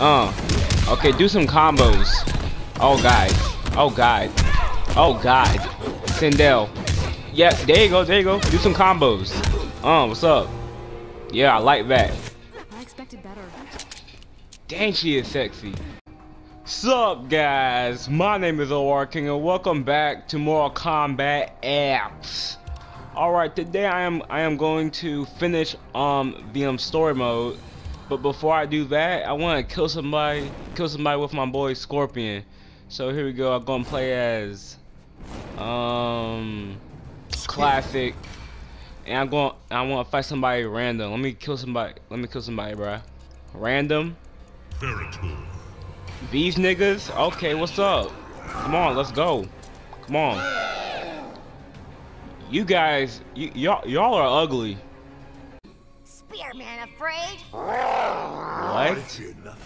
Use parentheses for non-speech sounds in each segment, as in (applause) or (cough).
Uh. Okay, do some combos. Oh god. Oh god. Oh god. Sindel. Yeah, there you go, there you go. Do some combos. Uh, what's up? Yeah, I like that. I expected better. Dang, she is sexy. Sup, guys? My name is OR King, and welcome back to Mortal Kombat Apps. All right, today I am I am going to finish um the um story mode, but before I do that, I want to kill somebody, kill somebody with my boy Scorpion. So here we go. I'm gonna play as um classic, and I'm going I want to fight somebody random. Let me kill somebody. Let me kill somebody, bruh. Random. These niggas? Okay, what's up? Come on, let's go. Come on. You guys, y'all y'all are ugly. Spearman afraid? What? Fear nothing.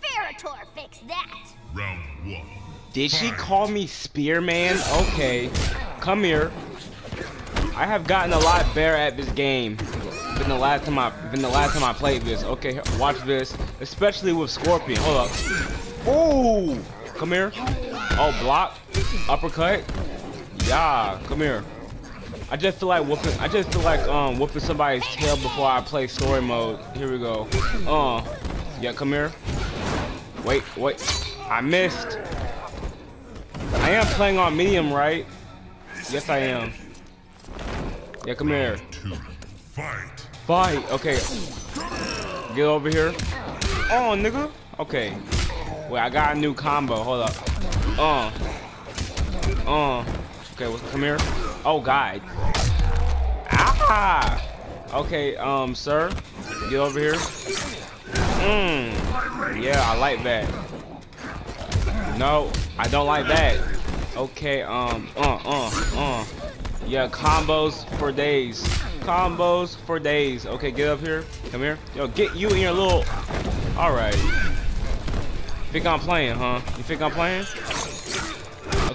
Veritor fix that! Round one. Did she call me Spearman? Okay. Come here. I have gotten a lot better at this game than the last time I than the last time I played this. Okay, watch this. Especially with Scorpion. Hold up. Ooh! Come here. Oh, block. Uppercut. Yeah, come here. I just feel like whooping. I just feel like um whooping somebody's tail before I play story mode. Here we go. Uh, yeah, come here. Wait, wait. I missed. I am playing on medium, right? Yes, I am. Yeah, come here. Fight. Fight. Okay. Get over here. Oh, nigga. Okay. Wait, I got a new combo. Hold up. Uh. Uh. Okay, well, come here. Oh, God. Ah. Okay, um, sir. Get over here. Mmm. Yeah, I like that. No, I don't like that. Okay, um, uh, uh, uh. Yeah, combos for days. Combos for days. Okay, get up here. Come here. Yo, get you in your little. All right. Think I'm playing, huh? You think I'm playing?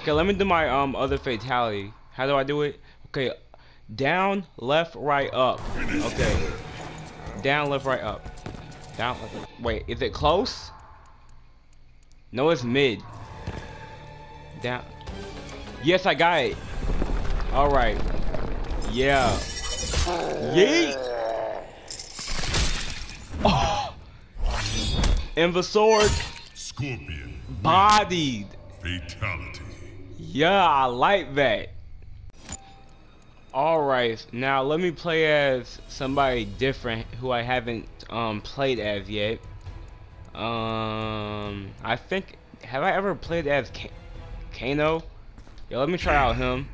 Okay, let me do my um other fatality. How do I do it? Okay, down, left, right, up. Okay, down, left, right, up. Down. Left, wait, is it close? No, it's mid. Down. Yes, I got it. All right. Yeah. Yeet. Oh. And the sword Scorpion. bodied. Fatality. Yeah, I like that. Alright, now let me play as somebody different who I haven't um, played as yet. Um, I think, have I ever played as Ka Kano? Yeah, let me try out him.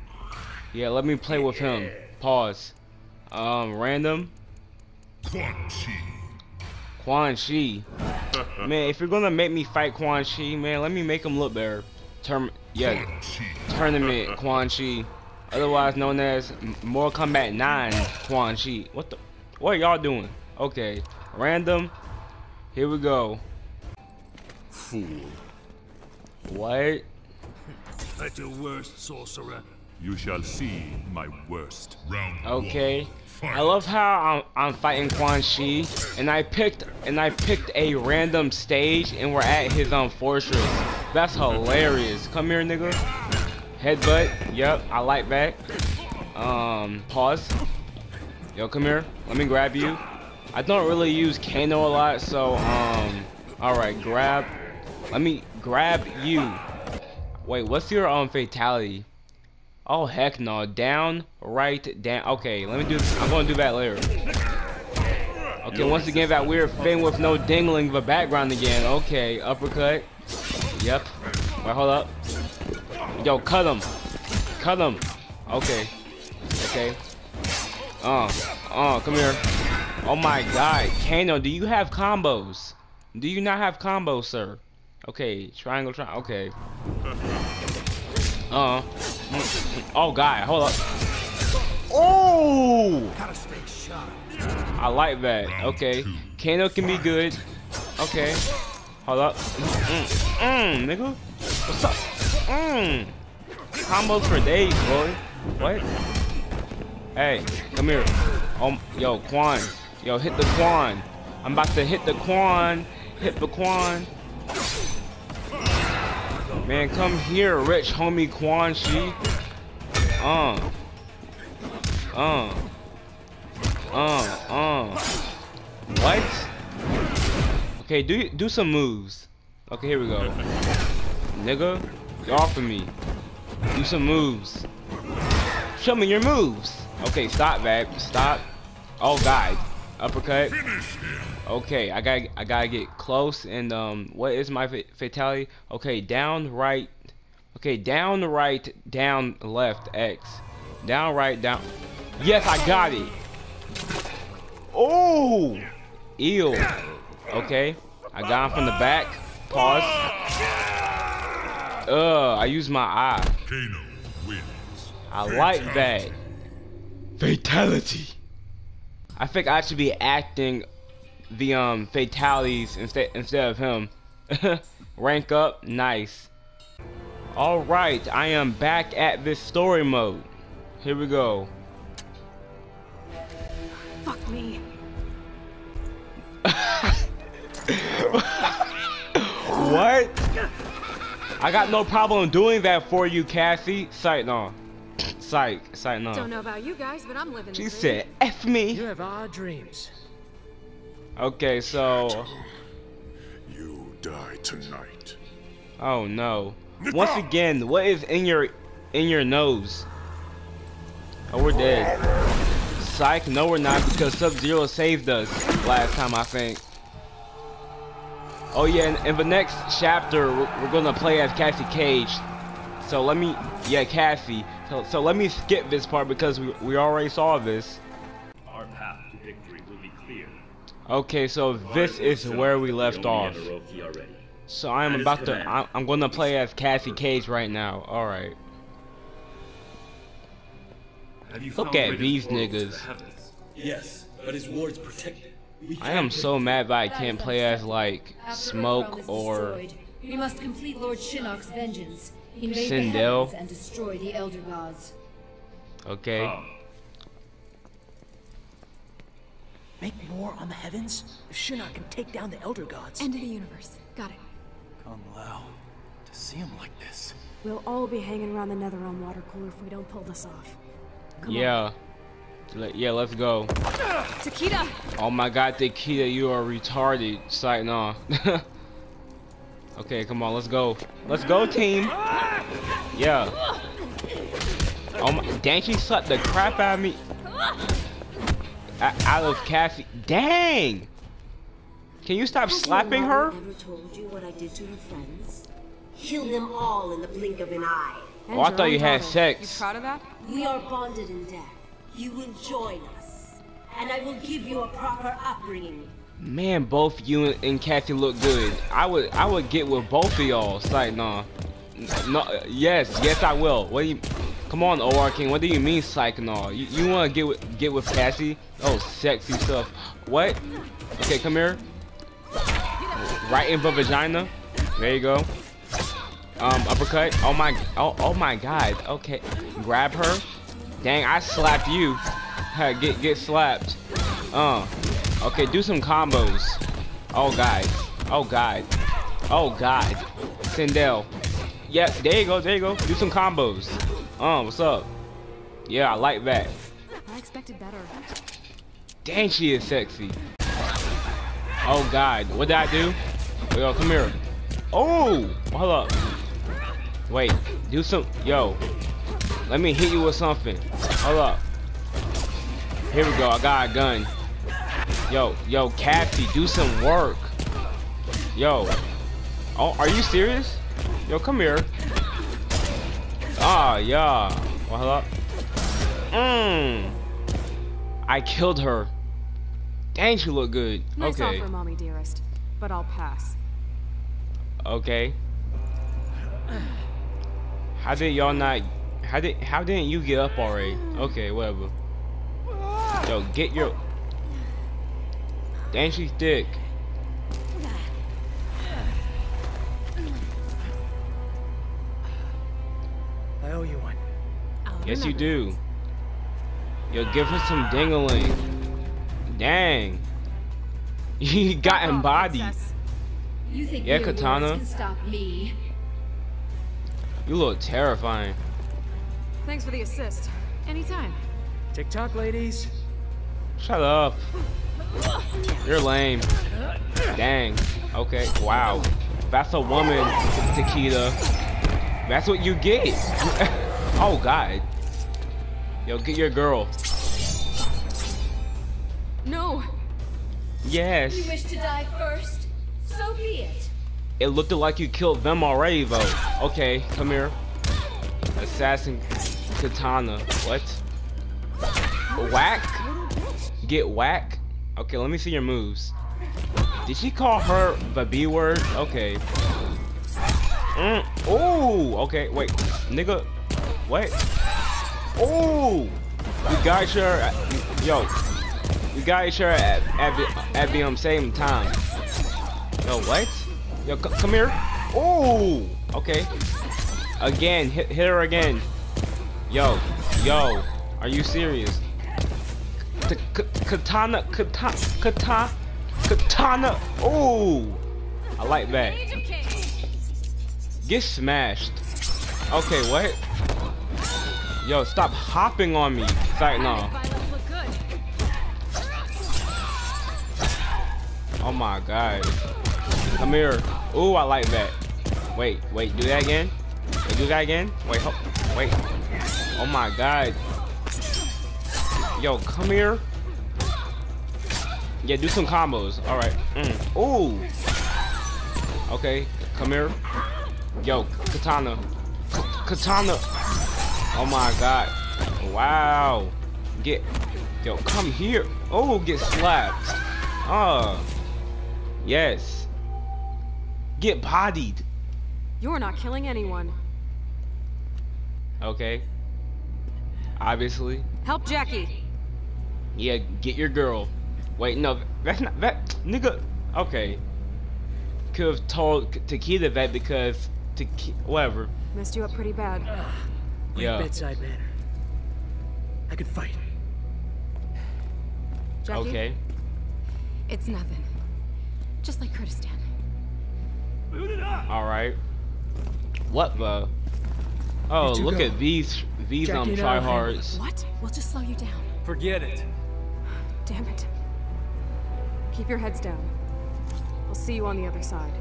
Yeah, let me play with him. Pause. Um, random. Quan Chi. Quan Chi. Man, if you're gonna make me fight Quan Chi, man, let me make him look better. Term, yeah, tournament Quan Chi, otherwise known as Mortal Kombat 9 Quan Chi. What the? What are y'all doing? Okay, random. Here we go. Fool. What? At your worst, sorcerer. You shall see my worst. Round Okay. one. I love how I'm, I'm fighting Quan Chi, and I picked and I picked a random stage, and we're at his um fortress. That's hilarious. Come here, nigga. Headbutt. Yep, I like that. Um, pause. Yo, come here. Let me grab you. I don't really use Kano a lot, so um, all right, grab. Let me grab you. Wait, what's your um fatality? Oh heck no! Down, right, down. Okay, let me do. I'm gonna do that later. Okay, once again that weird thing with no dingling the background again. Okay, uppercut. Yep. Wait, hold up. Yo, cut him. Cut him. Okay. Okay. Uh, uh, come here. Oh my God, Kano, do you have combos? Do you not have combos, sir? Okay, triangle, triangle. Okay. Uh. Oh God, hold up. Oh! Gotta stay sharp. I like that. Okay. Kano can be good. Okay. Hold up. Mm, mm, nigga. What's up? Mmm. Combos for days, boy. What? Hey, come here. Um, yo, Quan. Yo, hit the Quan. I'm about to hit the Quan Hit the Quan. Man, come here, rich homie Quan Chi. Uh. Uh. Uh. Uh. What? Okay, do do some moves. Okay, here we go. Nigga, get off of me. Do some moves. Show me your moves. Okay, stop, Vab. Stop. Oh God. Uppercut. Okay, I got I gotta get close and um, what is my fatality? Okay, down, right. Okay, down, right, down, left, X. Down, right, down. Yes, I got it. Oh, ew. Okay, I got him from the back. Pause. Uh, I used my eye. Kano wins. I like that. Fatality. I think I should be acting the um fatalities instead instead of him. (laughs) Rank up, nice. All right, I am back at this story mode. Here we go. Fuck me. (laughs) What? I got no problem doing that for you, Cassie. Sight no. Sight, sight no. Don't know about you guys, but I'm living. She said, "F me." You have odd dreams. Okay, so. You die tonight. Oh no. Once again, what is in your in your nose? Oh, we're dead. Psych, no we're not because Sub-Zero saved us last time I think. Oh yeah, in, in the next chapter we're, we're gonna play as Cassie Cage. So let me, yeah Cassie. So, so let me skip this part because we, we already saw this. Okay, so this is where we left off. So I am about to. I'm, I'm gonna play as Cassie Cage right now. All right. Look at these portal niggas. Yes, but his ward's protected. I am so mad that I can't play as like Smoke or destroyed, we must complete Lord Shinnok's vengeance. Invade Sindel. the and destroy the Elder Gods. okay. Make war on the heavens? If Shinnok can take down the Elder Gods. End of the universe. Got it. Kung Lao, to see him like this. We'll all be hanging around the Netherrealm water cooler if we don't pull this off. Come Yeah. Let- yeah, let's go. on. Takeda! Oh my God, Takeda, you are retarded. Sight off. (laughs) okay, come on, let's go. Let's go, team. Yeah. Oh my, dang, she slapped the crap out of me. A- out of Cassie. Dang. Can you stop slapping her? Ever told you what I did to your friends? Kill them all in the blink of an eye. And Oh, I thought own you had daughter. sex. You proud of that? We are bonded in death. You will join us, and I will give you a proper upbringing. Man, both you and- Kathy look good. I would I would get with both of y'all. It's like nah. No yes, yes I will. What do you Come on, OR King, what do you mean psych no? You, you wanna get with get with Cassie? Oh sexy stuff. What? Okay, come here. Right in the vagina. There you go. Um, uppercut. Oh my oh oh my god. Okay. Grab her. Dang, I slapped you. (laughs) Get get slapped. Uh. Okay, do some combos. Oh god. Oh god. Oh god. Sindel. Yeah, there you go, there you go. Do some combos. Uh, what's up? Yeah, I like that. I expected better. Dang, she is sexy. Oh god, what did I do? Yo, come here. Oh, hold up. Wait, do some. Yo, let me hit you with something. Hold up. Here we go. I got a gun. Yo, yo, Cassie, do some work. Yo. Oh, are you serious? Yo, come here. Ah, yeah. Up. Mmm. I killed her. Dang, she look good. Nice okay. offer, mommy dearest, but I'll pass. Okay. How did y'all not? How did? How didn't you get up already? Okay, whatever. Yo, get your. Dang, she's thick. Owe you one. I'll Yes, you remember do. Yo, give her some dingaling. Dang. (laughs) He got Back embodied. You think Yeah, Katana. can stop me? You look terrifying. Thanks for the assist. Anytime. Tick tock, ladies. Shut up. You're lame. Dang. Okay. Wow. That's a woman, Takeda. That's what you get. (laughs) oh God. Yo, get your girl. No! Yes. You wish to die first? So be it. It looked like you killed them already, though. Okay, come here. Assassin Katana. What? Whack? Get whack? Okay, let me see your moves. Did she call her the B word? Okay. Mm. Oh, okay. Wait, nigga. What? Oh, we got each yo, we got each other at at the, at the um, same time. Yo, what? Yo, come here. Oh, okay. Again, hit, hit her again. Yo, yo, are you serious? Katana, katana, katana, katana. Oh, I like that. Get smashed. Okay, what? Yo, stop hopping on me. Sorry, no. Oh my god. Come here. Ooh, I like that. Wait, wait, do that again. Wait, do that again. Wait, wait. Oh my god. Yo, come here. Yeah, do some combos. All right. Mm. Ooh. Okay, come here. Yo, katana. K katana. Oh my god. Wow. Get. Yo, come here. Oh, get slapped. Oh. Yes. Get bodied. You're not killing anyone. Okay. Obviously. Help Jackie. Yeah, get your girl. Wait, no, that's not that nigga. Okay. Could have told Takeda that because Takeda, whatever. Messed you up pretty bad. (sighs) Great Yeah. bedside manner. I could fight. Jackie? Okay. It's nothing. Just like Kurdistan. All right. What the? Oh, look go. at these these um Jackie and I will handle tryhards. What? We'll just slow you down. Forget it. Damn it. Keep your heads down. We'll see you on the other side.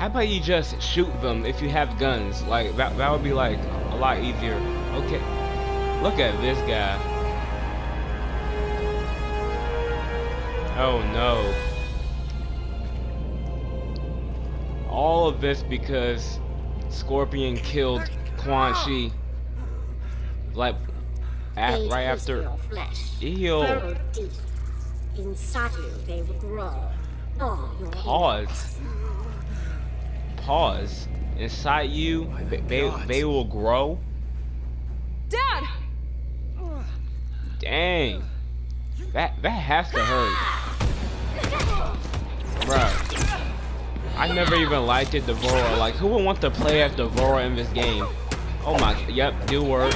How about you just shoot them if you have guns? Like that that would be like a lot easier. Okay. Look at this guy. Oh no. All of this because Scorpion killed Quan Chi. Like at, right after. Ew. Inside you, they will grow. Oh, Pause. Pause. Inside you, they, they, they will grow. Dad! Dang. That that has to hurt. Bruh. I never even liked it, D'Vorah. Like, who would want to play as D'Vorah in this game? Oh my, yep, do work.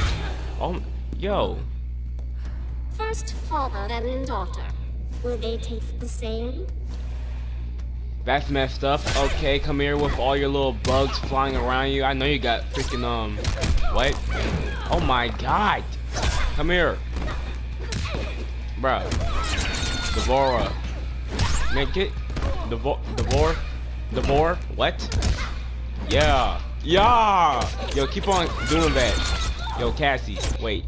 Oh, yo. First father and daughter. Will they taste the same? That's messed up. Okay, come here with all your little bugs flying around you. I know you got freaking, um, what? Oh my god. Come here. Bruh. D'Vorah. Man, get. Devor. Devor. Devor. What? Yeah. Yeah. Yo, keep on doing that. Yo, Cassie. Wait.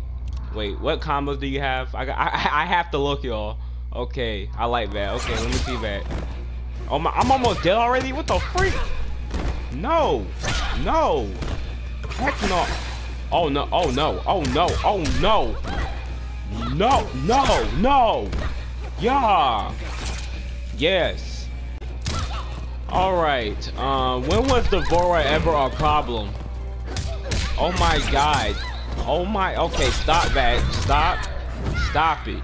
Wait. What combos do you have? I, I, I have to look, y'all. Okay. I like that. Okay, let me see that. Oh my, I'm almost dead already? What the freak? No. No. Heck no. Oh no. Oh no. Oh no. Oh no. No. No. No. Yeah. Yes. Alright. Um, when was the D'Vorah ever a problem? Oh my god. Oh my. Okay, stop that. Stop. Stop it.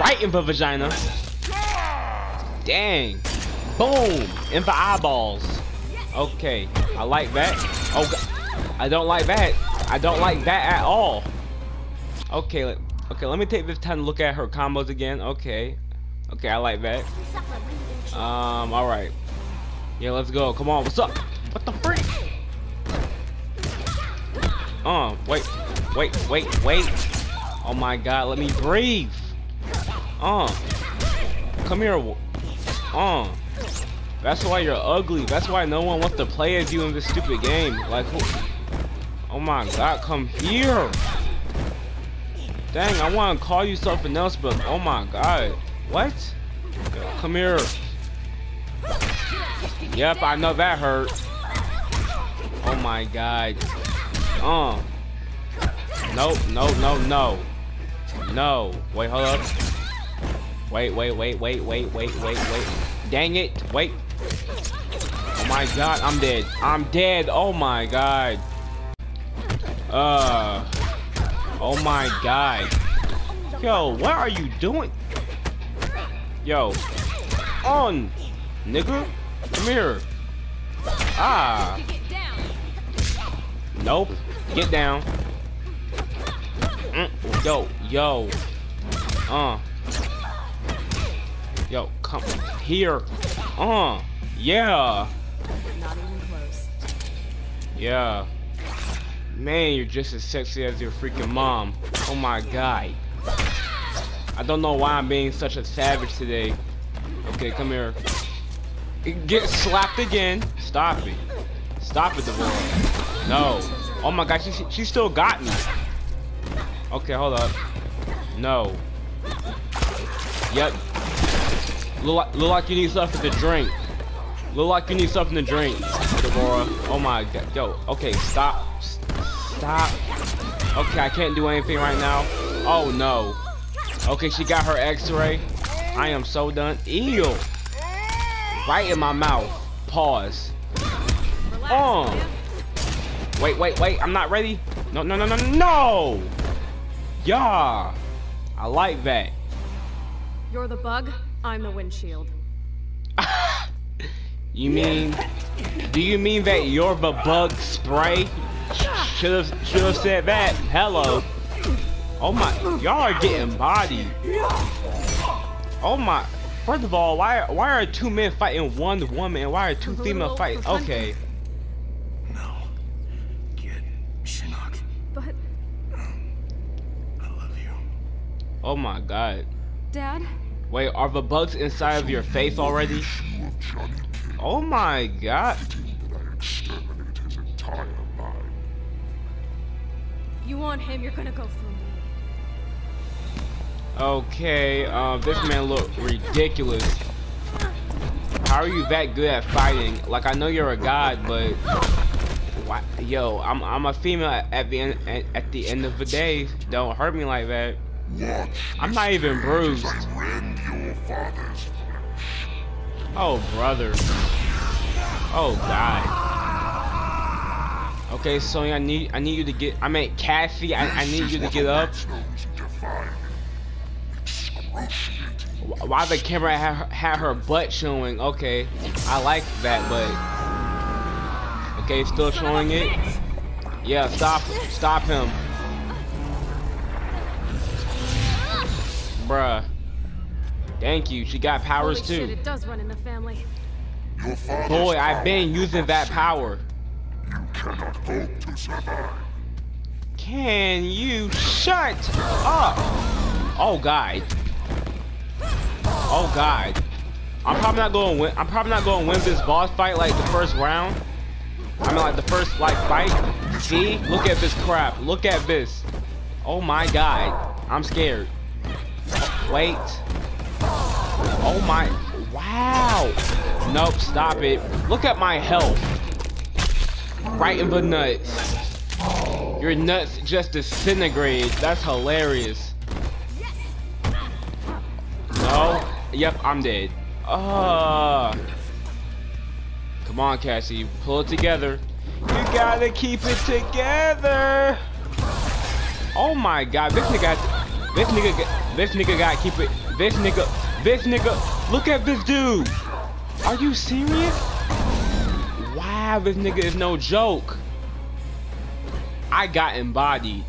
Right in the vagina. Dang. Boom. In the eyeballs. Okay. I like that. Oh, God. I don't like that. I don't like that at all. Okay. Okay. Let me take this time to look at her combos again. Okay. Okay, I like that. Um, all right. Yeah, let's go. Come on. What's up? What the freak? Uh, wait, wait, wait, wait. Oh my God, let me breathe. Uh, come here. Uh, that's why you're ugly. That's why no one wants to play as you in this stupid game. Like? Oh my God, come here. Dang, I want to call you something else, but oh my God. What? Come here. Yep, I know that hurt. Oh my God. Uh. Nope, no, no, no. No. Wait, hold up. Wait, wait, wait, wait, wait, wait, wait, wait. Dang it. Wait. Oh my god, I'm dead. I'm dead. Oh my god. Uh. Oh my god. Yo, what are you doing? Yo. On. Nigga. Come here. Ah. Nope. Get down. Mm, yo, yo. Uh. Yo, come here. Uh. Yeah. Not even close. Yeah. Man, you're just as sexy as your freaking mom. Oh my god. I don't know why I'm being such a savage today. Okay, come here. Get slapped again. Stop it. Stop it, D'Vorah. No. Oh my god, she, she still got me. Okay, hold up. No. Yep. Look like, look like you need something to drink. Look like you need something to drink, D'Vorah. Oh my god. Yo, okay, stop. Stop. Okay, I can't do anything right now. Oh no. Okay, she got her x-ray. I am so done. Ew. Right in my mouth. Pause. Oh. Wait, wait, wait. I'm not ready. No, no, no, no, no. Yeah. I like that. You're the bug, I'm the windshield. (laughs) You mean, do you mean that you're the bug spray? Should have, should have said that. Hello. Oh my, y'all are getting bodied. Oh my. First of all, why, why are two men fighting one woman and why are two females fighting? Okay. No. Get Shinnok. But, I love you. Oh my god. Dad, Wait, are the bugs inside of your face already? Issue of Johnny King Oh my god. that I exterminate his entire line. you want him, you're gonna go through me. Okay, um, this man look ridiculous. How are you that good at fighting? Like I know you're a god, but why, yo, I'm I'm a female at the end at, at the end of the day. Don't hurt me like that. I'm not even bruised. Father's. Oh brother. Oh god. Okay, Sonya, I need I need you to get. I mean, Cassie, I, I need you to get up. Why the camera had her, had her butt showing? Okay, I like that, but okay, still showing it. Yeah, stop, stop him, bruh. Thank you. She got powers Holy shit, too. it does run in the family. Your father's Boy, I've been using that power. You cannot hope to survive. Can you shut up? Oh God. Oh God. I'm probably not going to win. I'm probably not going to win this boss fight like the first round. I mean, like the first like fight. See? Look at this crap. Look at this. Oh my God. I'm scared. Wait. Oh my. Wow. Nope. Stop it. Look at my health. Right in the nuts. Your nuts just disintegrated. That's hilarious. No. Yep, I'm dead. Ah. Come on, Cassie. Pull it together. You gotta keep it together. Oh my god, this nigga got this nigga got- this nigga gotta keep it this nigga this nigga look at this dude. Are you serious? Wow, this nigga is no joke. I got embodied.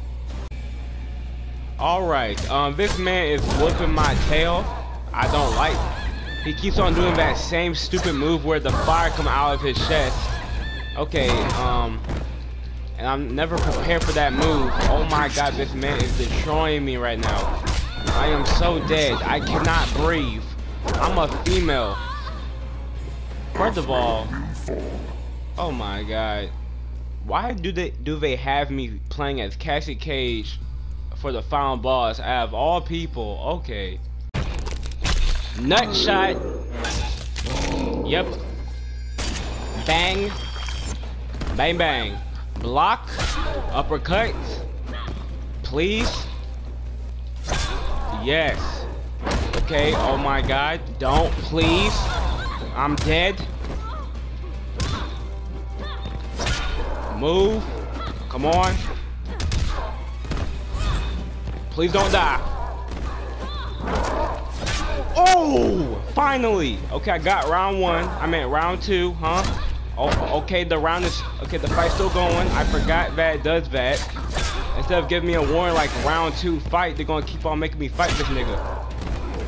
Alright, um, this man is whooping my tail. I don't like. He keeps on doing that same stupid move where the fire come out of his chest. Okay, um, and I'm never prepared for that move. Oh my god, this man is destroying me right now. I am so dead. I cannot breathe. I'm a female. First of all, oh my god. Why do they do they have me playing as Cassie Cage for the final boss out of all people? Okay. Nut shot. Yep. Bang. Bang bang. Block. Uppercut. Please. Yes. Okay, oh my god. Don't, please. I'm dead. Move. Come on. Please don't die. Oh! Finally! Okay, I got round one. I meant round two, huh? Oh, okay, the round is... Okay, the fight's still going. I forgot that does that. Instead of giving me a warning like round two fight, they're gonna keep on making me fight this nigga.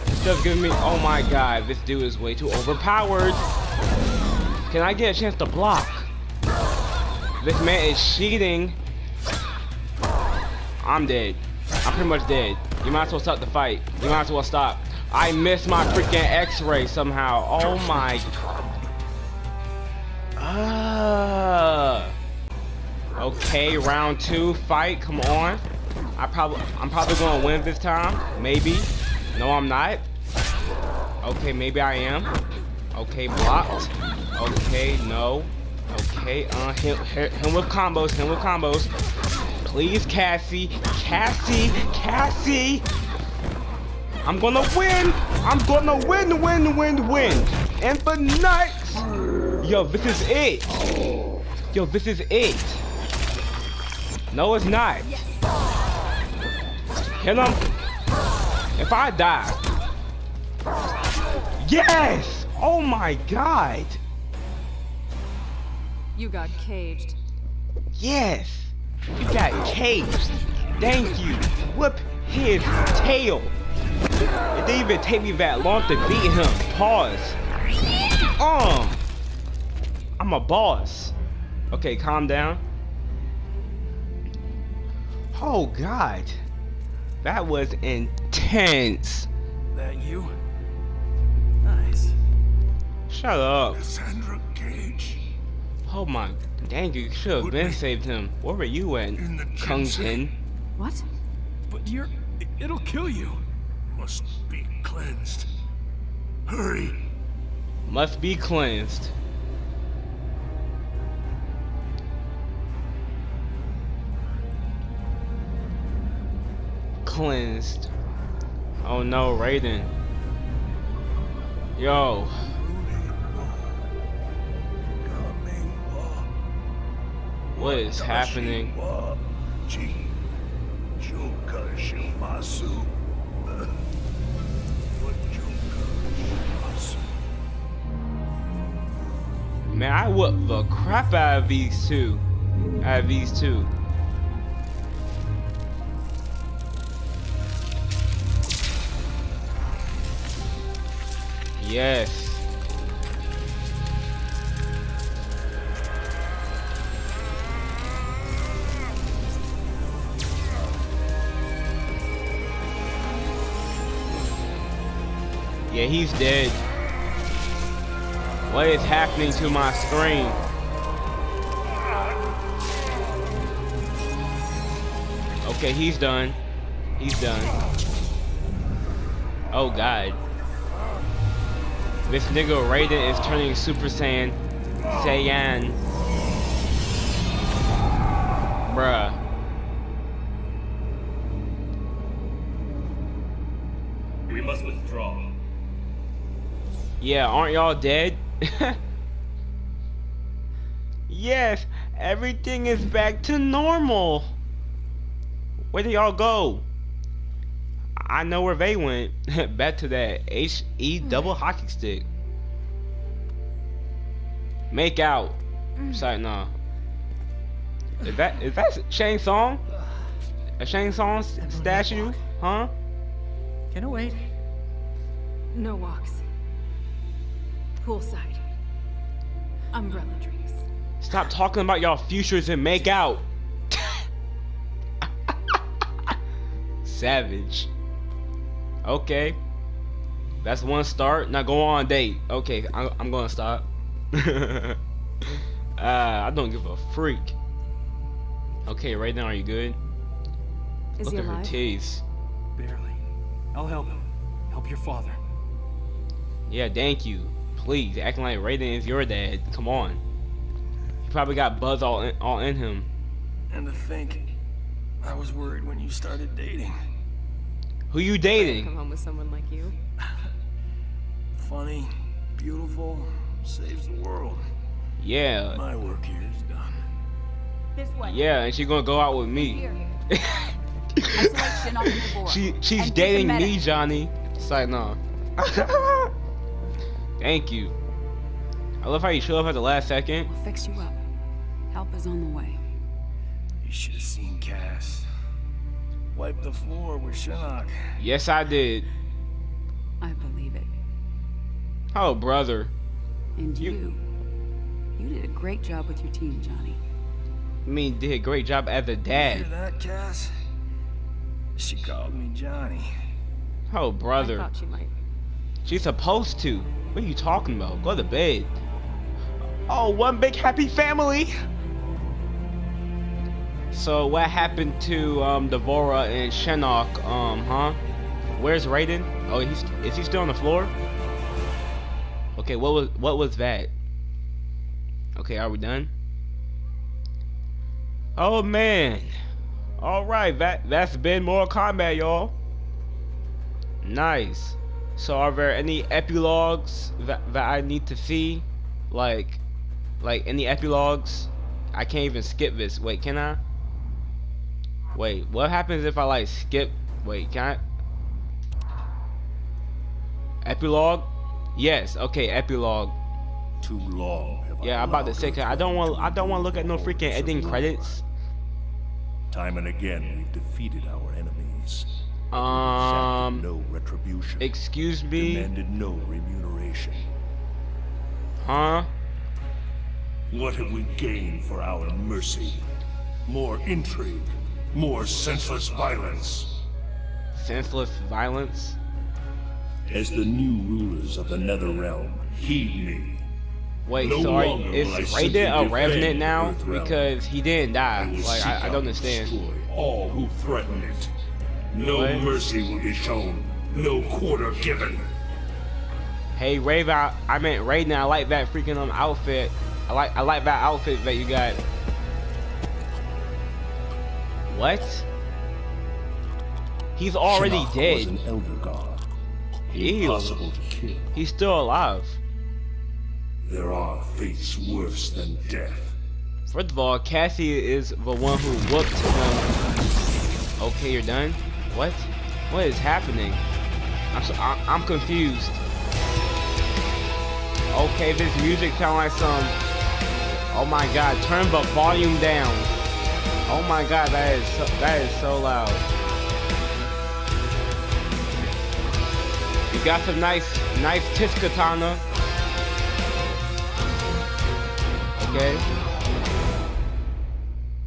Instead of giving me... Oh my god, this dude is way too overpowered. Can I get a chance to block? This man is cheating. I'm dead. I'm pretty much dead. You might as well stop the fight. You might as well stop. I missed my freaking x-ray somehow. Oh my... Uh, okay, round two fight. Come on. I probably I'm probably gonna win this time. Maybe. No, I'm not. Okay, maybe I am. Okay, blocked. Okay, no. Okay, uh, him, him with combos, him with combos. Please, Cassie. Cassie, Cassie. I'm gonna win. I'm gonna win, win, win, win. And for nuts. Yo, this is it. Yo, this is it. No, it's not. Kill him. If I die. Yes! Oh my god. You got caged. Yes. You got caged. Thank you. Whip his tail. It didn't even take me that long to beat him. Pause. Um. I'm a boss. Okay, calm down. Oh God, that was intense. That you? Nice. Shut up. Cassandra Cage. Oh my, dang, you should have been saved him. Where were you at, in the Kung ginseng. Jin? What? But you're... It'll kill you. Must be cleansed. Hurry. Must be cleansed. Cleansed. Oh no, Raiden. Yo, what is happening? Man, I whoop the crap out of these two. Out of these two. Yes. Yeah, he's dead. What is happening to my screen? Okay, he's done. He's done. Oh god. This nigga Raiden is turning Super Saiyan. Saiyan. Bruh. We must withdraw. Yeah, aren't y'all dead? (laughs) yes, everything is back to normal. Where did y'all go? I know where they went. (laughs) back to that H E hmm. double hockey stick. Make out. Mm. Sorry, no. Is that is that Shang Tsung? A Shang Tsung statue? Huh? Can I wait? No walks. Poolside. Umbrella drinks. Stop talking about y'all futures and make out. (laughs) Savage. Okay. That's one start. Now go on date. Okay, I'm, I'm gonna stop. (laughs) uh, I don't give a freak. Okay, right now, are you good? Is Look he at her alive? titties. Barely. I'll help him. Help your father. Yeah, thank you. Please, acting like Raiden is your dad. Come on. He probably got buzz all in, all in him. And to think, I was worried when you started dating. Who you dating? Come dating? home with someone like you. (laughs) Funny, beautiful, saves the world. Yeah, My work here is done. This way. yeah, and she's gonna go out with me. Here. Isolate Shinnok and D'Vorah. she she's And dating me. Johnny. It's like no. (laughs) Thank you. I love how you show up at the last second. We'll fix you up. Help is on the way. You should have seen Cass. Wipe the floor with Shinnok. Yes, I did. I believe it. Oh, brother. And You- you, you, did a great job with your team, Johnny. I mean, did a great job as a dad. Hear that, Cass? She called me Johnny. Oh, I brother. thought she might. She's supposed to. What are you talking about? Go to bed. Oh, one big happy family. So what happened to um D'Vorah and Shinnok? Um, huh? Where's Raiden? Oh, he's is he still on the floor? Okay, what was what was that? Okay, are we done? Oh man. All right, that that's been Mortal Kombat, y'all. Nice. So are there any epilogues that, that I need to see? Like like any epilogues? I can't even skip this. Wait, can I? Wait, what happens if I like skip wait, can I Epilogue? Yes, okay, epilogue. Too long have Yeah, I'm about to say I don't want I don't want to look at no freaking ending credits. Time and again, we've defeated our enemies. Um no retribution. excuse me? Demanded no remuneration. Huh? What have we gained for our mercy? More intrigue, more senseless violence. Senseless violence? As the new rulers of the Netherrealm, heed me. Wait, No so are, is I Raiden a revenant now? Because he didn't I die. will Like I, I don't understand. All who threaten it. No What? mercy will be shown. No quarter given. Hey Raven, I, I meant Raiden. I like that freaking um outfit. I like I like that outfit that you got. What? He's already Shinnok was dead. an elder god. Impossible to kill. He's still alive. There are fates worse than death. First of all, Cassie is the one who whooped him. Okay, you're done. What? What is happening? I'm so, I, I'm confused. Okay, this music sounds like some. Oh my God! Turn the volume down. Oh my God, that is so, that is so loud. You got some nice, nice tis katana. Okay.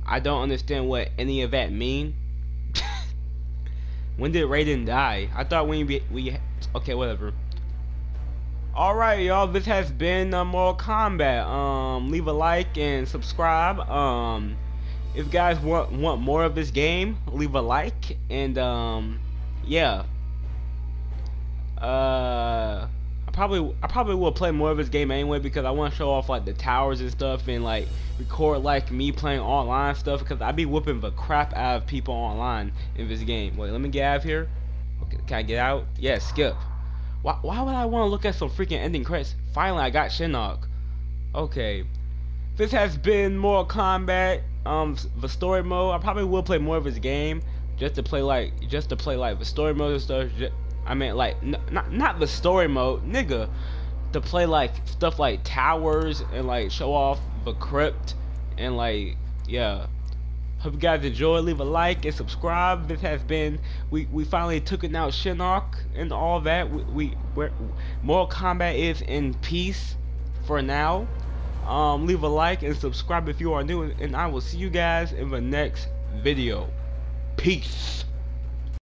I don't understand what any of that mean. (laughs) when did Raiden die? I thought when we we okay whatever. All right, y'all. This has been uh, Mortal Kombat. Um, leave a like and subscribe. Um, if you guys want want more of this game, leave a like and um, yeah. Uh, I probably I probably will play more of this game anyway because I want to show off like the towers and stuff and like record like me playing online stuff because I'd be whooping the crap out of people online in this game. Wait, let me get out of here. Okay, can I get out? Yeah, skip. Why, why would I want to look at some freaking ending credits? Finally, I got Shinnok. Okay. This has been Mortal Kombat. Um, the story mode. I probably will play more of this game just to play like just to play like the story mode and stuff. I mean, like not not the story mode, nigga. To play like stuff like towers and like show off the crypt and like yeah. Hope you guys enjoy. Leave a like and subscribe. This has been we we finally took it out Shinnok and all that. We we we're, Mortal Kombat is in peace for now. Um, leave a like and subscribe if you are new, and I will see you guys in the next video. Peace.